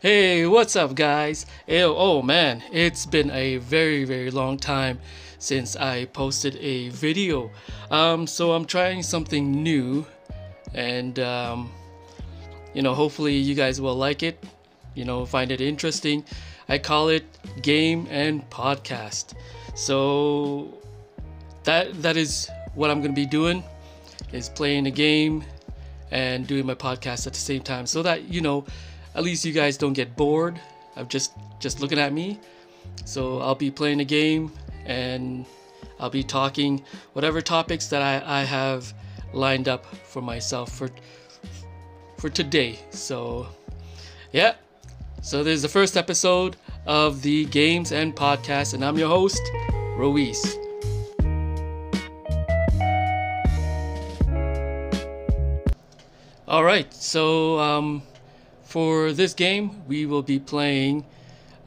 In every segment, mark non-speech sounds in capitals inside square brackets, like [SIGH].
Hey, what's up, guys? Ew, oh man, it's been a very, very long time since I posted a video. Um, so I'm trying something new, and um, you know, hopefully you guys will like it. You know, find it interesting. I call it game and podcast. So that that is what I'm gonna be doing is playing a game and doing my podcast at the same time so that you know at least you guys don't get bored of just just looking at me. So i'll be playing a game and i'll be talking whatever topics that i, I have lined up for myself for for today. So yeah. So this is the first episode of the games and podcast and i'm your host Roiss. All right, so um, for this game, we will be playing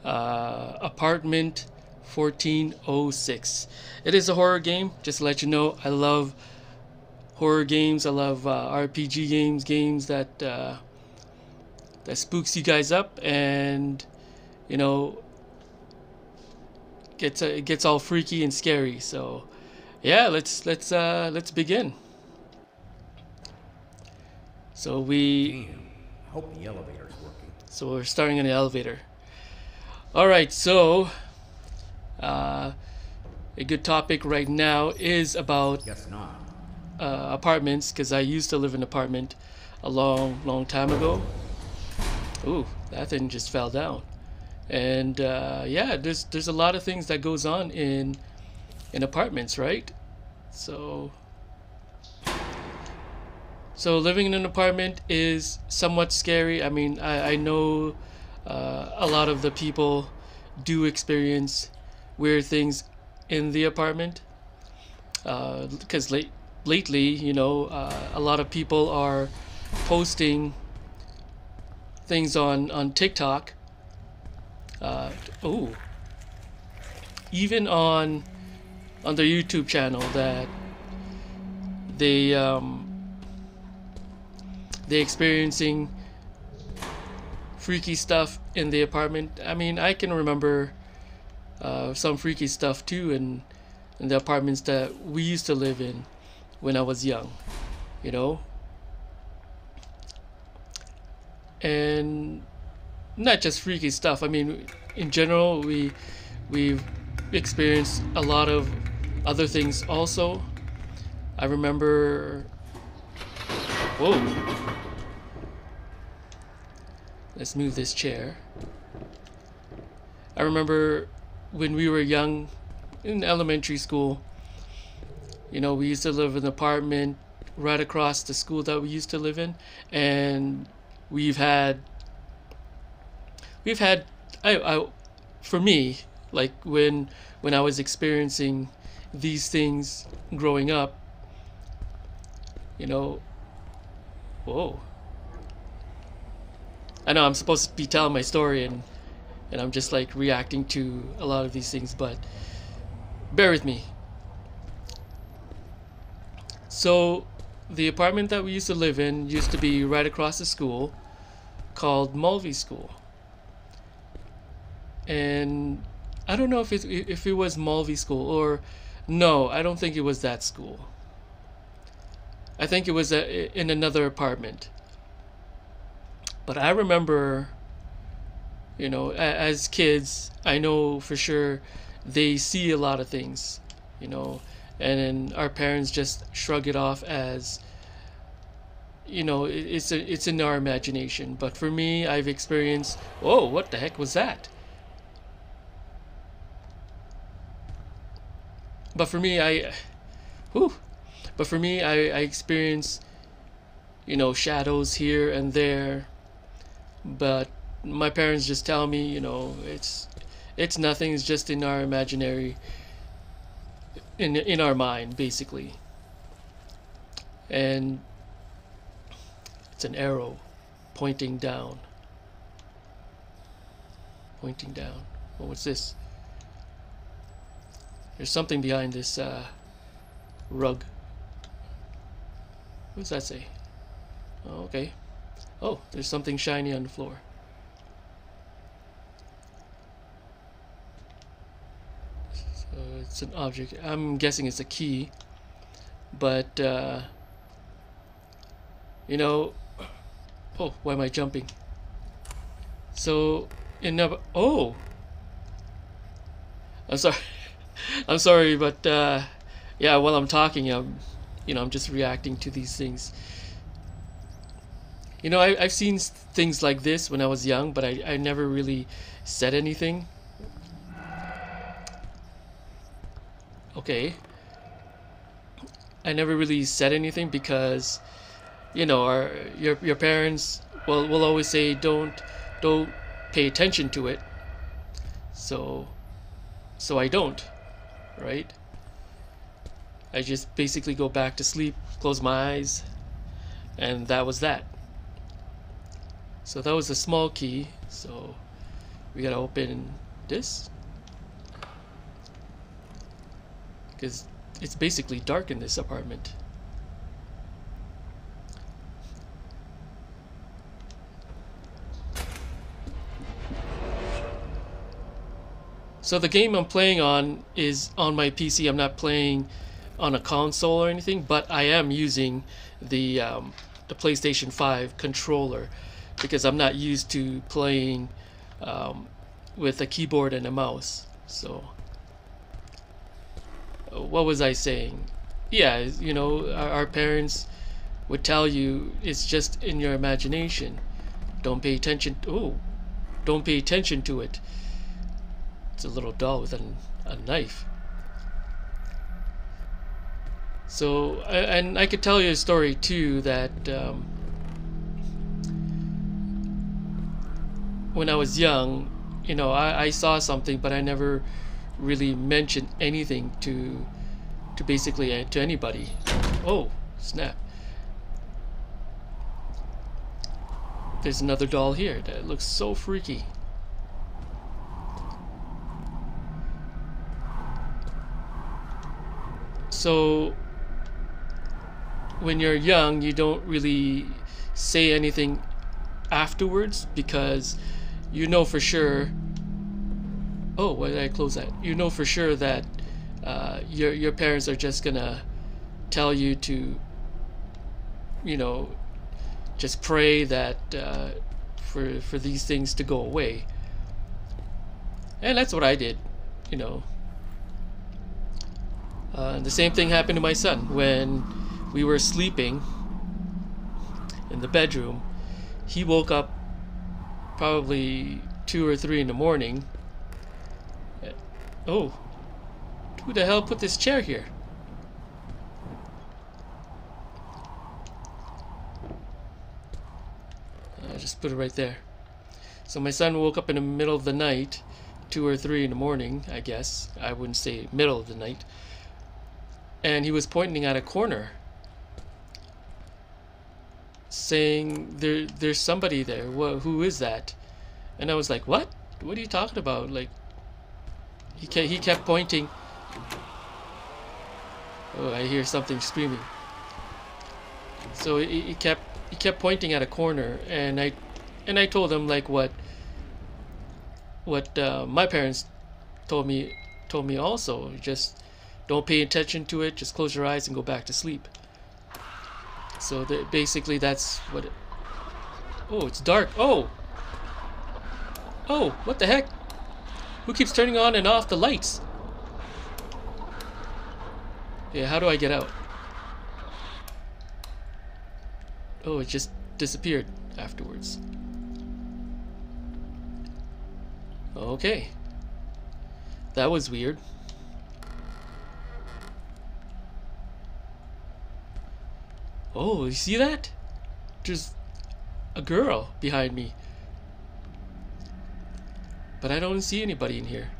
uh, Apartment 1406. It is a horror game, just to let you know. I love horror games. I love uh, RPG games, games that uh, that spooks you guys up, and you know, gets uh, it gets all freaky and scary. So, yeah, let's let's uh, let's begin. So we. Damn. Hope the elevator's working. So we're starting in the elevator. All right. So, uh, a good topic right now is about Guess not. uh, apartments because I used to live in an apartment a long, long time ago. Ooh, that thing just fell down. And uh, yeah, there's there's a lot of things that goes on in in apartments, right? So so living in an apartment is somewhat scary. I mean, I, I know uh, a lot of the people do experience weird things in the apartment. Because late, lately, you know, uh, a lot of people are posting things on, on TikTok. Uh, oh, even on on their YouTube channel that they um, they experiencing freaky stuff in the apartment. I mean, I can remember uh, some freaky stuff too in in the apartments that we used to live in when I was young, you know. And not just freaky stuff. I mean, in general, we we've experienced a lot of other things also. I remember. Whoa. Let's move this chair. I remember when we were young in elementary school, you know, we used to live in an apartment right across the school that we used to live in and we've had we've had I, I for me like when when I was experiencing these things growing up you know whoa I know I'm supposed to be telling my story and and I'm just like reacting to a lot of these things, but bear with me. So the apartment that we used to live in used to be right across the school called Mulvey School. And I don't know if it if it was Mulvey School or no, I don't think it was that school. I think it was a, in another apartment. But I remember, you know, as kids, I know for sure they see a lot of things, you know, and then our parents just shrug it off as, you know, it- it's a, it's in our imagination. But for me, I've experienced. Oh, what the heck was that? But for me, I, whew, but for me, I I experience, you know, shadows here and there but my parents just tell me you know it's it's nothing it's just in our imaginary in in our mind basically. And it's an arrow pointing down. Pointing down. Oh, what's this? There's something behind this uh, rug. What does that say? Oh, okay Oh, there's something shiny on the floor. So it's an object. I'm guessing it's a key. But, uh, you know... Oh, why am I jumping? So, in number... Oh! I'm sorry. [LAUGHS] I'm sorry, but, uh, yeah, while I'm talking, I'm, you know, I'm just reacting to these things. You know, I, I've seen things like this when I was young, but I, I never really said anything. Okay. I never really said anything because, you know, our your your parents will will always say don't don't pay attention to it. So, so I don't, right? I just basically go back to sleep, close my eyes, and that was that. So that was a small key. So we gotta open this because it's basically dark in this apartment. So the game I'm playing on is on my PC. I'm not playing on a console or anything, but I am using the um, the PlayStation 5 controller because I'm not used to playing um, with a keyboard and a mouse. So what was I saying? Yeah, you know, our, our parents would tell you it's just in your imagination. Don't pay attention. Oh, don't pay attention to it. It's a little doll with a, a knife. So, and I could tell you a story too that um, when I was young, you know, I, I saw something, but I never really mentioned anything to to basically uh, to anybody. Oh, snap. There's another doll here that looks so freaky. So when you're young, you don't really say anything afterwards because you know for sure oh, why did I close that? You know for sure that uh, your your parents are just gonna tell you to, you know, just pray that uh, for for these things to go away. And that's what I did, you know. Uh, the same thing happened to my son when we were sleeping in the bedroom. He woke up probably two or three in the morning uh, Oh. Who the hell put this chair here? Uh, I just put it right there. So my son woke up in the middle of the night, two or three in the morning, I guess. I wouldn't say middle of the night. And he was pointing at a corner, saying, "There, there's somebody there. Wh who is that?" And I was like, "What? What are you talking about? Like, he kept, he kept pointing. Oh, I hear something screaming. So he, he kept he kept pointing at a corner, and I and I told him like what what uh, my parents told me told me also. Just don't pay attention to it. Just close your eyes and go back to sleep. So the, basically, that's what. It, oh, it's dark. Oh. Oh, what the heck? Who keeps turning on and off the lights? Yeah, how do I get out? Oh, it just disappeared afterwards. Okay. That was weird. Oh, you see that? There's a girl behind me. But I don't see anybody in here.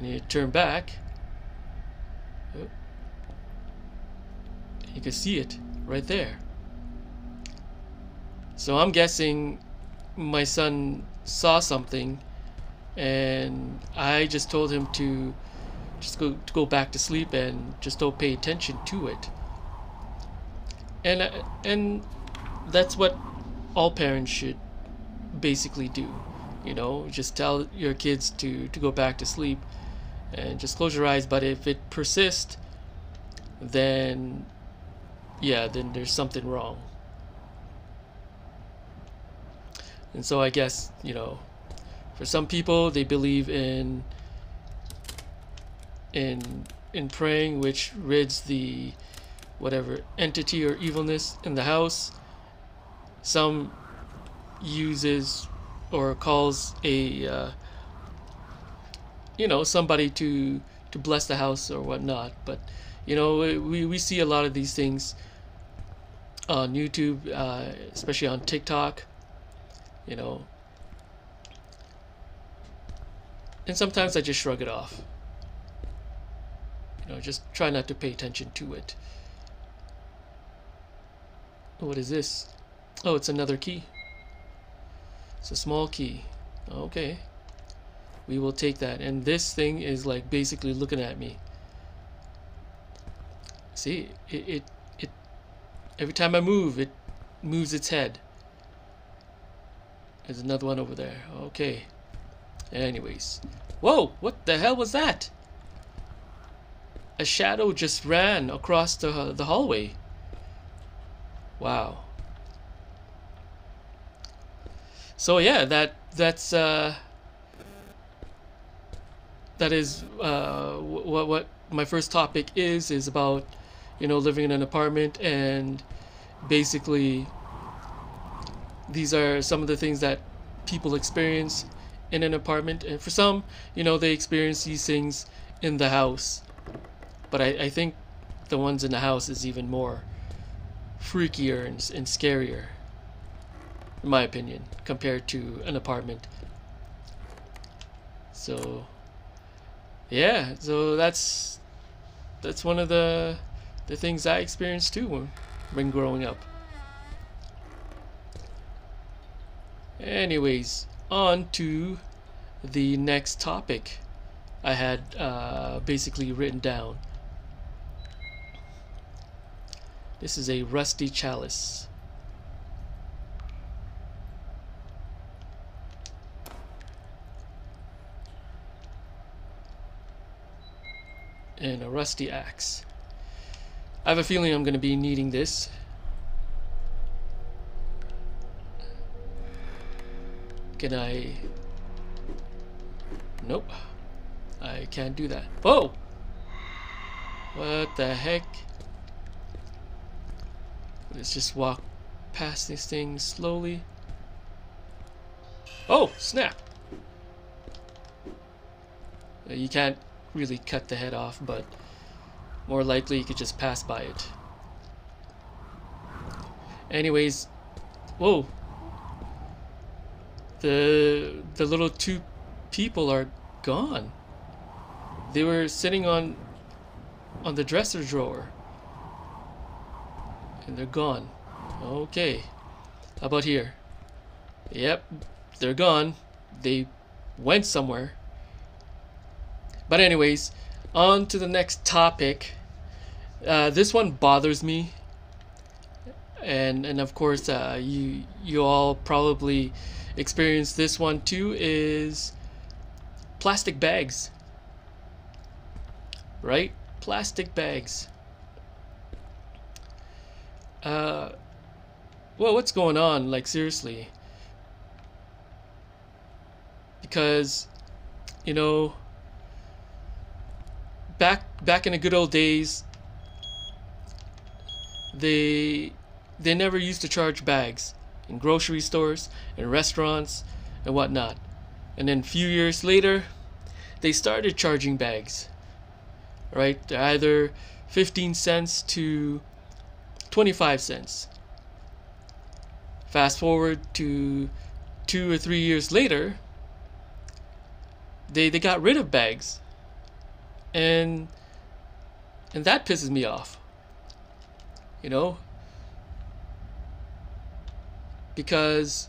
Need to turn back. You can see it right there. So I'm guessing my son saw something and I just told him to just go to go back to sleep and just don't pay attention to it. And uh, and that's what all parents should basically do. you know just tell your kids to to go back to sleep and just close your eyes but if it persists then yeah then there's something wrong and so i guess you know for some people they believe in in in praying which rids the whatever entity or evilness in the house. Some uses or calls a uh, you know somebody to to bless the house or whatnot. But you know we, we see a lot of these things on youtube uh, especially on tiktok you know. And sometimes i just shrug it off know just try not to pay attention to it what is this oh it's another key it's a small key. Okay. We will take that. And this thing is like basically looking at me. See, it, it, it every time I move, it moves its head. There's another one over there. Okay. Anyways. Whoa! What the hell was that? A shadow just ran across the, the hallway. Wow. So yeah, that that's uh, that is uh, what what my first topic is is about you know living in an apartment and basically these are some of the things that people experience in an apartment. And for some you know they experience these things in the house but I, I think the ones in the house is even more freakier and, and scarier in my opinion, compared to an apartment. So, yeah, so that's that's one of the the things I experienced too when, when growing up. Anyways, on to the next topic I had uh, basically written down. This is a rusty chalice. and a rusty axe. I have a feeling I'm going to be needing this. Can I... Nope. I can't do that. Oh! What the heck? Let's just walk past these things slowly. Oh, snap! Uh, you can't really cut the head off, but more likely you could just pass by it. Anyways, whoa. The the little two people are gone. They were sitting on on the dresser drawer. And they're gone. Okay. How about here? Yep, they're gone. They went somewhere. But anyways, on to the next topic. Uh, this one bothers me, and and of course uh, you you all probably experienced this one too. Is plastic bags, right? Plastic bags. Uh, well, what's going on? Like seriously, because you know back back in the good old days, they they never used to charge bags in grocery stores and restaurants and whatnot. And then a few years later, they started charging bags. Right? They're either 15 cents to 25 cents. Fast forward to two or three years later, they, they got rid of bags. And and that pisses me off. You know? Because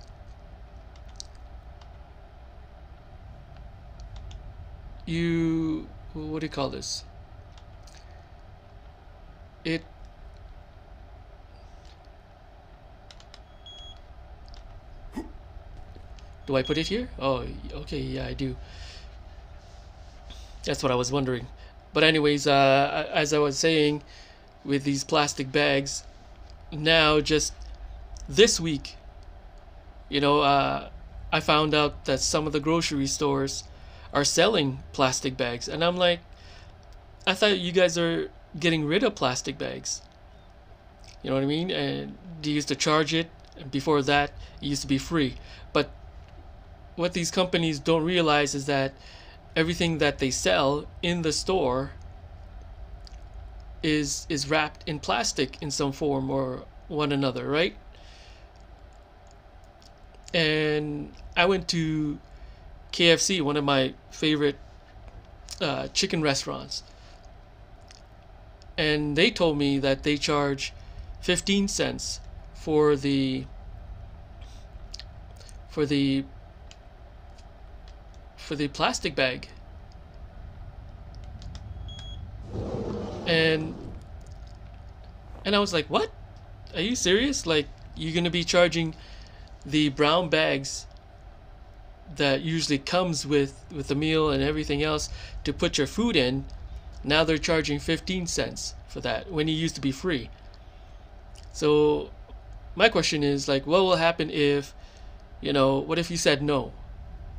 you what do you call this? It Do I put it here? Oh, okay, yeah, I do. That's what I was wondering. But anyways, uh, as I was saying, with these plastic bags, now just this week, you know, uh, I found out that some of the grocery stores are selling plastic bags, and I'm like, I thought you guys are getting rid of plastic bags. You know what I mean? And they used to charge it, before that, it used to be free. But what these companies don't realize is that everything that they sell in the store is is wrapped in plastic in some form or one another, right? And I went to KFC, one of my favorite uh, chicken restaurants, and they told me that they charge 15 cents for the for the for the plastic bag. And and I was like, "What? Are you serious? Like you're going to be charging the brown bags that usually comes with with the meal and everything else to put your food in. Now they're charging 15 cents for that when it used to be free. So my question is like what will happen if you know, what if you said no?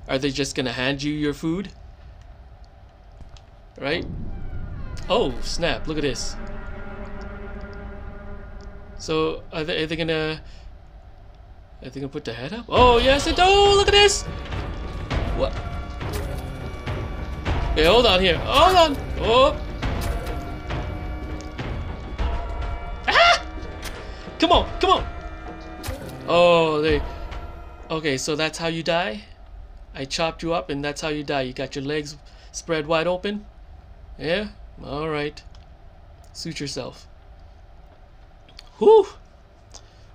Are they just to hand you your food? Right? Oh, snap, look at this. So are they, are they gonna are they gonna put the head up? Oh yes it oh look at this! What? Okay, hold on here. Hold on! Oh! Ah! Come on, come on! Oh, they. Okay, so that's how you die? I chopped you up and that's how you die. You got your legs spread wide open? Yeah? Alright. Suit yourself. Whew!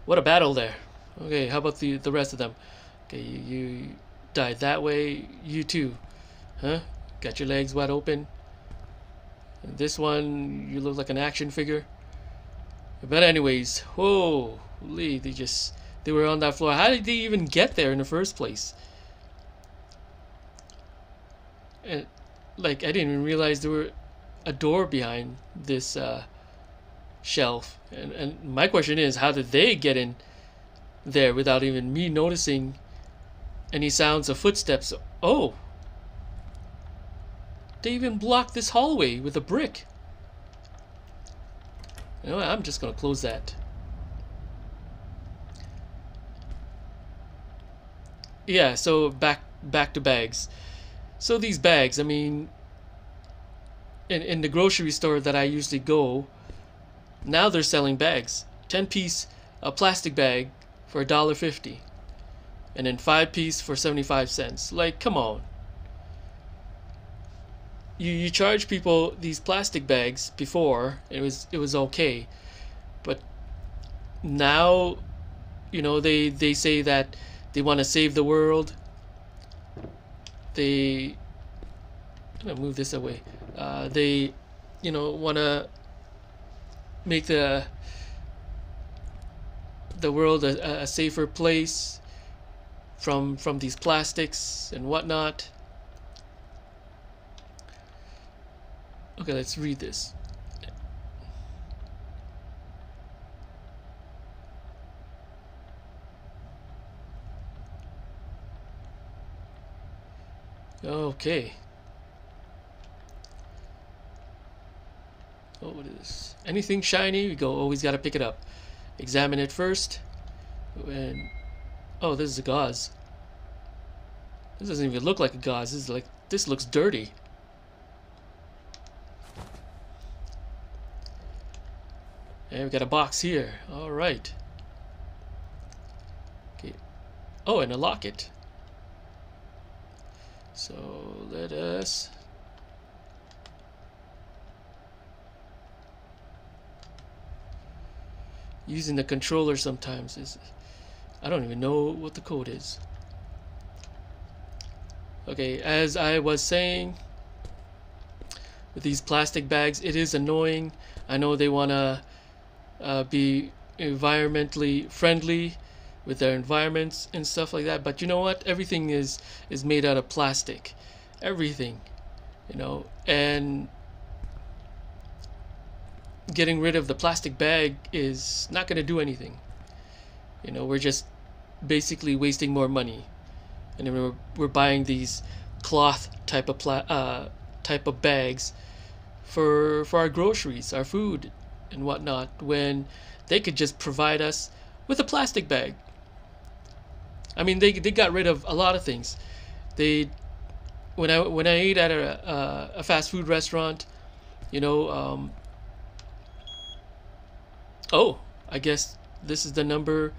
What a battle there. Okay, how about the, the rest of them? Okay, you, you died that way. You too. Huh? Got your legs wide open. And this one, you look like an action figure. But anyways, whoa, Lee, they just, they were on that floor. How did they even get there in the first place? Like, I didn't even realize there were a door behind this uh, shelf. And, and my question is, how did they get in there without even me noticing any sounds of footsteps? Oh! They even blocked this hallway with a brick. You know I'm just gonna close that. Yeah, so back back to bags. So these bags, I mean, in, in the grocery store that I usually go, now they're selling bags. 10 piece a plastic bag for $1.50. And then 5 piece for 75 cents. Like, come on. You, you charge people these plastic bags before, it was it was okay. But now, you know, they, they say that they want to save the world. They I'm gonna move this away. Uh, they, you know, want to make the the world a, a safer place from from these plastics and whatnot. Okay, let's read this. Okay. Oh, what is this? Anything shiny, we go, always got to pick it up. Examine it first. And, oh, this is a gauze. This doesn't even look like a gauze. This is like, this looks dirty. And we got a box here. All right. Okay. Oh, and a locket. So let us using the controller sometimes is I don't even know what the code is. Okay, as I was saying with these plastic bags, it is annoying. I know they want to uh, be environmentally friendly with their environments and stuff like that. But you know what? Everything is is made out of plastic. Everything, you know, and getting rid of the plastic bag is not going to do anything. You know, we're just basically wasting more money, and we're we're buying these cloth type of pla- uh, type of bags for for our groceries, our food, and whatnot. When they could just provide us with a plastic bag. I mean, they they got rid of a lot of things. They when I when I ate at a uh, a fast food restaurant, you know. Um, oh, I guess this is the number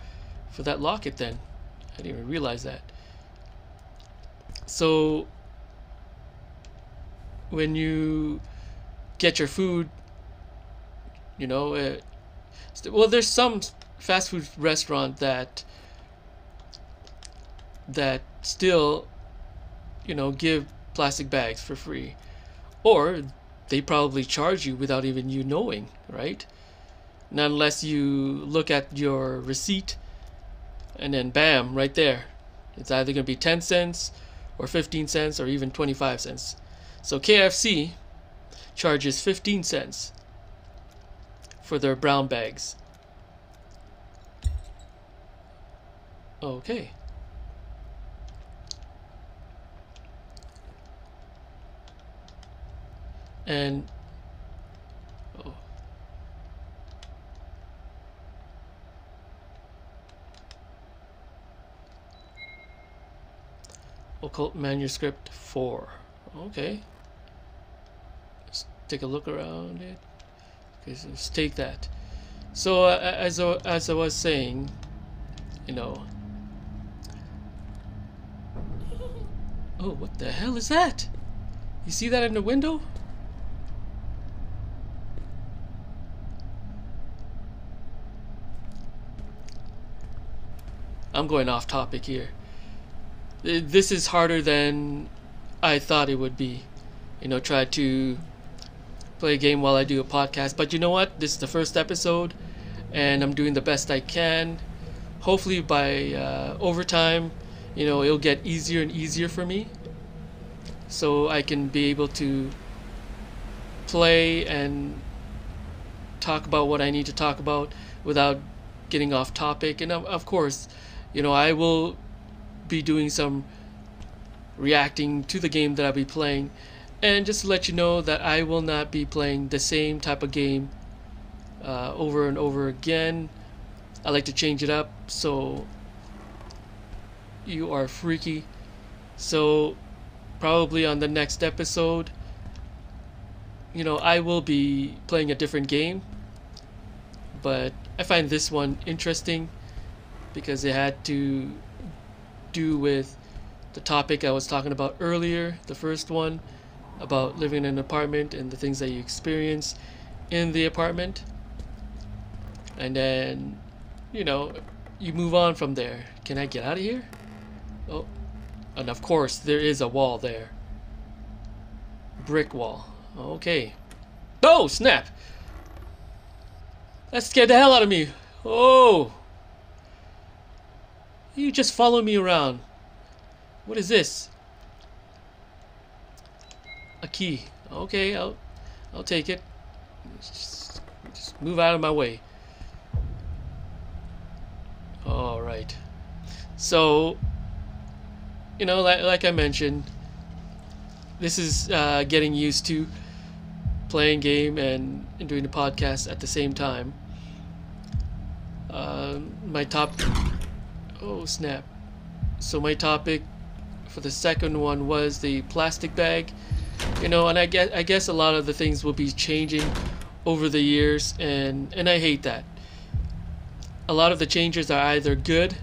for that locket then. I didn't even realize that. So when you get your food, you know, uh, well, there's some fast food restaurant that that still, you know, give plastic bags for free, or they probably charge you without even you knowing, right? Not unless you look at your receipt, and then bam, right there, it's either gonna be 10 cents, or 15 cents, or even 25 cents. So KFC charges 15 cents for their brown bags. Okay. And oh. Occult Manuscript 4. Okay. Let's take a look around it. Okay, so let's take that. So uh, as, I, as I was saying, you know, Oh, what the hell is that? You see that in the window? I'm going off topic here. This is harder than I thought it would be. You know, try to play a game while I do a podcast. But you know what? This is the first episode, and I'm doing the best I can. Hopefully, by uh, overtime, you know, it'll get easier and easier for me. So I can be able to play and talk about what I need to talk about without getting off topic. And of, of course, you know, I will be doing some reacting to the game that I'll be playing. And just to let you know that I will not be playing the same type of game uh, over and over again. I like to change it up so you are freaky. So probably on the next episode, you know, I will be playing a different game. But I find this one interesting because it had to do with the topic I was talking about earlier, the first one about living in an apartment and the things that you experience in the apartment. And then, you know, you move on from there. Can I get out of here? Oh, and of course, there is a wall there. Brick wall. Okay. Oh, snap! That scared the hell out of me. Oh! You just follow me around. What is this? A key. Okay, I'll, I'll take it. Just, just move out of my way. All right. So, you know, like, like I mentioned, this is uh, getting used to playing game and, and doing the podcast at the same time. Uh, my top. Oh snap! So my topic for the second one was the plastic bag. You know, and I guess I guess a lot of the things will be changing over the years, and and I hate that. A lot of the changes are either good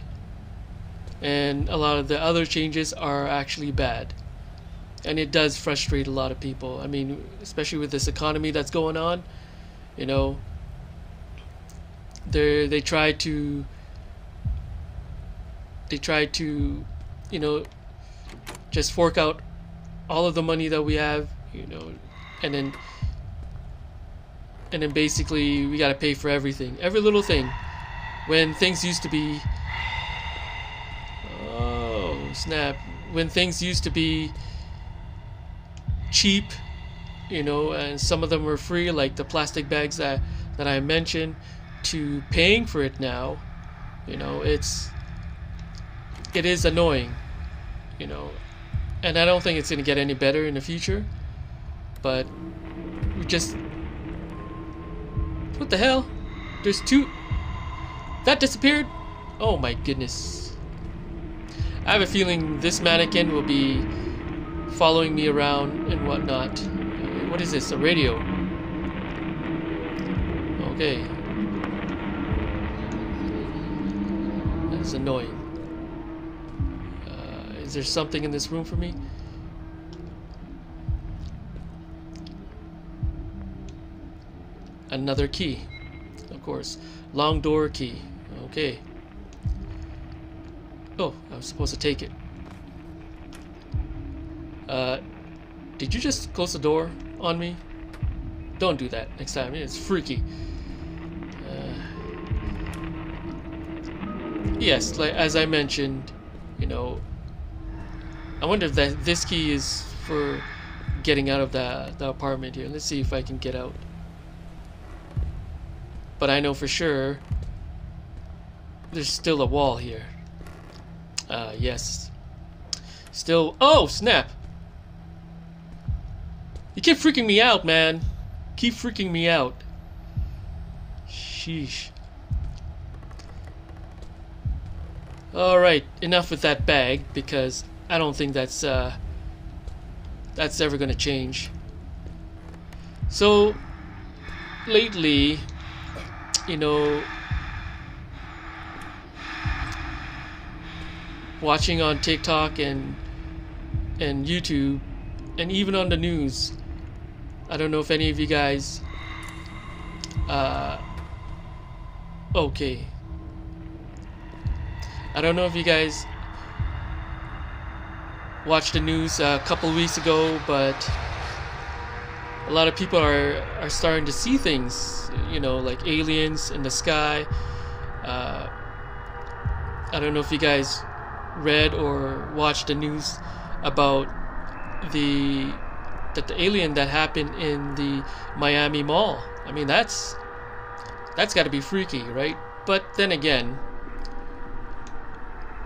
and a lot of the other changes are actually bad and it does frustrate a lot of people i mean especially with this economy that's going on you know they they try to they try to you know just fork out all of the money that we have you know and then and then basically we got to pay for everything every little thing when things used to be oh, snap. When things used to be cheap, you know, and some of them were free, like the plastic bags that, that I mentioned, to paying for it now, you know, it's it is annoying, you know, and I don't think it's gonna get any better in the future. But we just what the hell? There's two that disappeared. Oh my goodness. I have a feeling this mannequin will be following me around and whatnot. Uh, what is this? A radio? Okay. That's annoying. Is there something in this room for me? Another key. Of course. Long door key. Okay. Oh, I was supposed to take it. Uh, did you just close the door on me? Don't do that next time. It's freaky. Uh, yes, like as I mentioned, you know, I wonder if that this key is for getting out of the the apartment here. Let's see if I can get out. But I know for sure there's still a wall here. Uh, yes. Still. Oh, snap! You keep freaking me out, man. Keep freaking me out. Sheesh. Alright, enough with that bag, because I don't think that's, uh, that's ever gonna change. So, lately, you know, watching on TikTok and and YouTube and even on the news. I don't know if any of you guys uh okay I don't know if you guys watched the news a couple weeks ago, but a lot of people are are starting to see things, you know, like aliens in the sky. Uh, I don't know if you guys read or watched the news about the that the alien that happened in the Miami Mall. I mean, that's that's got to be freaky, right? But then again,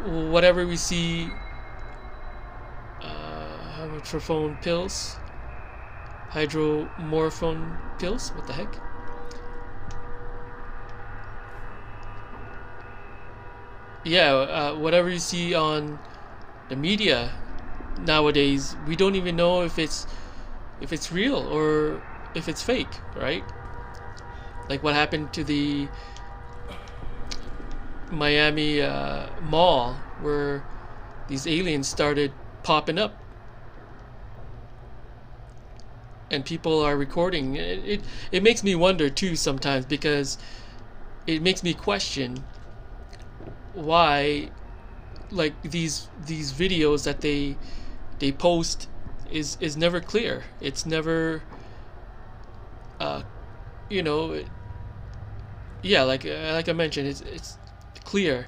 whatever we see hydrophone pills. Hydromorphone pills. What the heck? Yeah uh, whatever you see on the media nowadays we don't even know if it's if it's real or if it's fake right? Like what happened to the Miami uh, mall where these aliens started popping up and people are recording it, it it makes me wonder too sometimes because it makes me question why like these these videos that they they post is is never clear it's never uh you know yeah like uh, like I mentioned it's it's clear.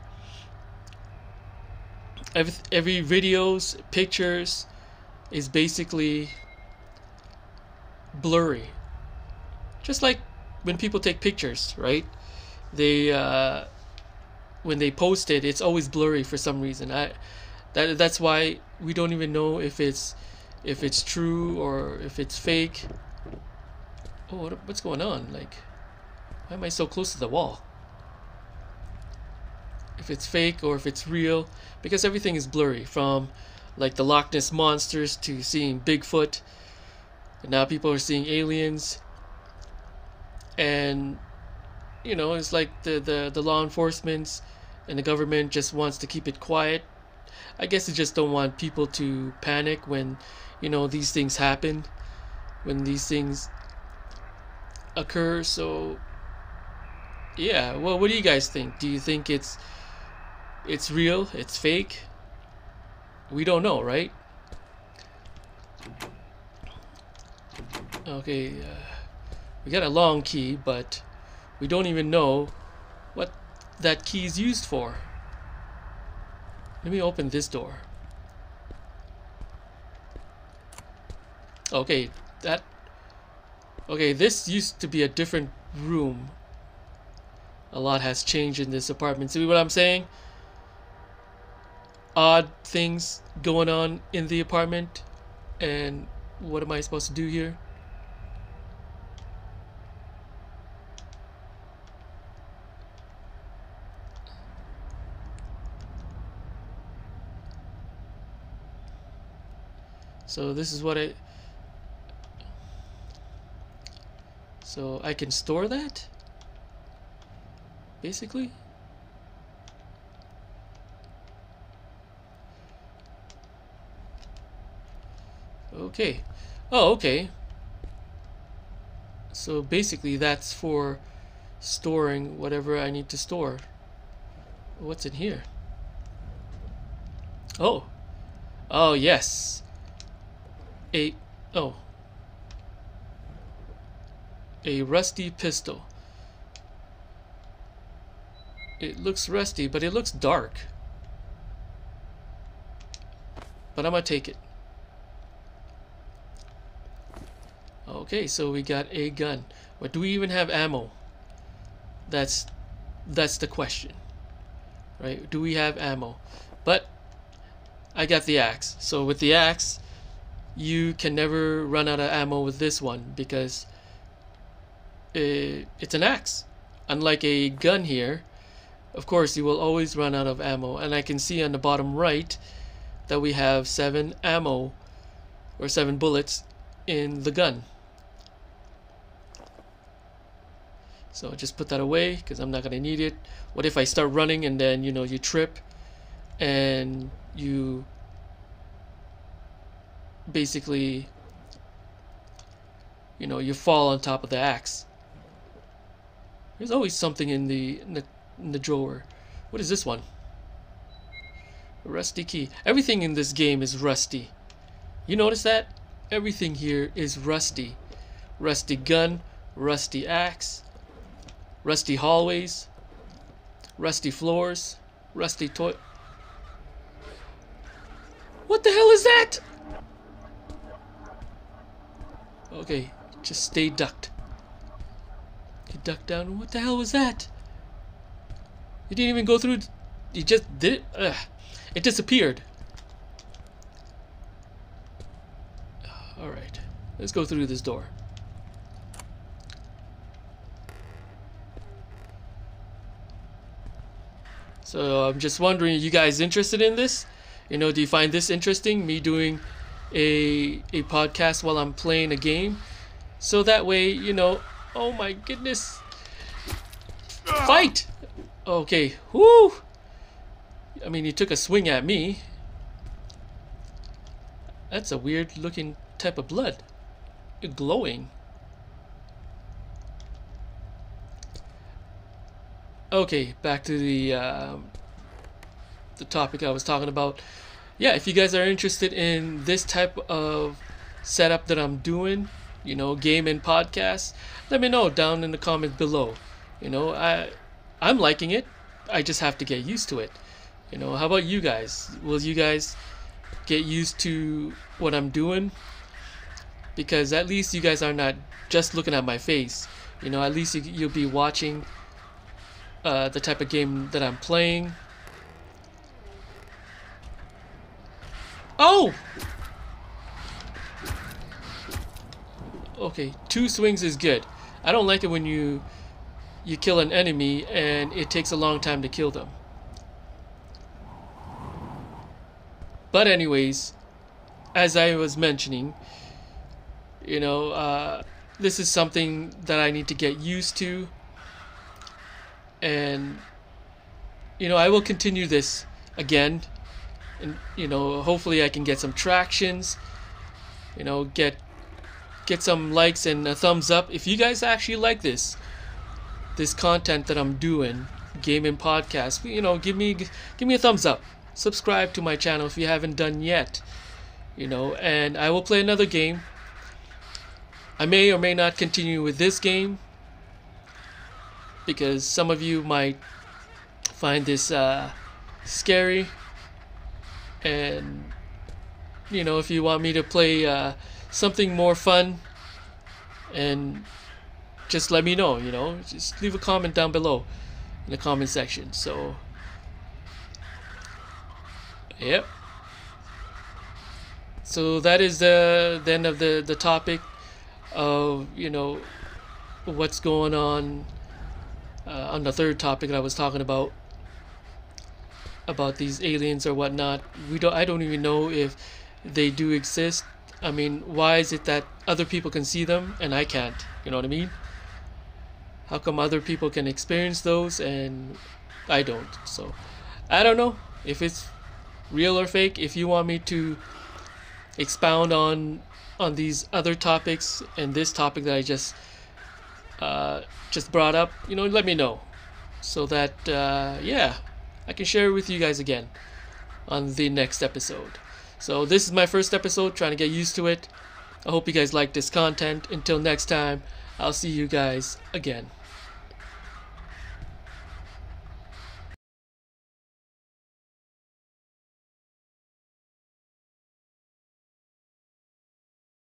Every, every videos, pictures is basically blurry. Just like when people take pictures, right? They uh, when they post it, it's always blurry for some reason. I that that's why we don't even know if it's if it's true or if it's fake. Oh, what, what's going on? Like, why am I so close to the wall? if it's fake or if it's real because everything is blurry from like the Loch Ness monsters to seeing Bigfoot and now people are seeing aliens. And you know it's like the the, the law enforcement and the government just wants to keep it quiet. I guess they just don't want people to panic when you know these things happen when these things occur. So yeah well what do you guys think? Do you think it's it's real, it's fake. We don't know, right? Okay, uh, we got a long key, but we don't even know what that key is used for. Let me open this door. Okay, that... Okay, this used to be a different room. A lot has changed in this apartment. See what I'm saying? Odd things going on in the apartment. And what am I supposed to do here? So this is what I... So I can store that? Basically? Okay. Oh, okay. So basically that's for storing whatever I need to store. What's in here? Oh. Oh, yes a oh. A rusty pistol. It looks rusty but it looks dark. But I'm gonna take it. Okay so we got a gun. But do we even have ammo? That's that's the question right? Do we have ammo? But I got the axe. So with the axe you can never run out of ammo with this one because it, it's an axe. Unlike a gun here, of course you will always run out of ammo and I can see on the bottom right that we have seven ammo or seven bullets in the gun. So just put that away because I'm not going to need it. What if I start running and then you know you trip and you basically you know you fall on top of the axe. There's always something in the in the, in the drawer. What is this one? A rusty key. Everything in this game is rusty. You notice that? Everything here is rusty. Rusty gun rusty axe rusty hallways rusty floors rusty toy what the hell is that Okay, just stay ducked. You ducked down. What the hell was that? You didn't even go through. You just did it. Ugh. It disappeared. All right, let's go through this door. So I'm just wondering, you guys interested in this? You know, do you find this interesting? Me doing a a podcast while I'm playing a game. So that way, you know, oh my goodness. Fight! Okay, whoo! I mean, he took a swing at me. That's a weird looking type of blood. Glowing. Okay, back to the uh, the topic I was talking about yeah, if you guys are interested in this type of setup that I'm doing, you know, game and podcast, let me know down in the comments below. You know, I I'm liking it. I just have to get used to it. You know, how about you guys? Will you guys get used to what I'm doing? Because at least you guys are not just looking at my face. You know, at least you, you'll be watching uh, the type of game that I'm playing Oh! Okay, two swings is good. I don't like it when you you kill an enemy and it takes a long time to kill them. But anyways, as I was mentioning, you know, uh, this is something that I need to get used to. And, you know, I will continue this again and you know hopefully I can get some tractions you know get get some likes and a thumbs up. If you guys actually like this this content that I'm doing gaming podcast you know give me give me a thumbs up. Subscribe to my channel if you haven't done yet you know and I will play another game. I may or may not continue with this game because some of you might find this uh, scary and you know if you want me to play uh, something more fun and just let me know you know just leave a comment down below in the comment section. So yep. So that is the, the end of the the topic of you know what's going on uh, on the third topic that I was talking about about these aliens or whatnot. We don't. I don't even know if they do exist. I mean, why is it that other people can see them and I can't? You know what I mean? How come other people can experience those and I don't? So, I don't know if it's real or fake. If you want me to expound on on these other topics and this topic that I just uh, just brought up, you know, let me know so that uh, yeah, I can share it with you guys again on the next episode. So this is my first episode, trying to get used to it. I hope you guys like this content. Until next time, I'll see you guys again.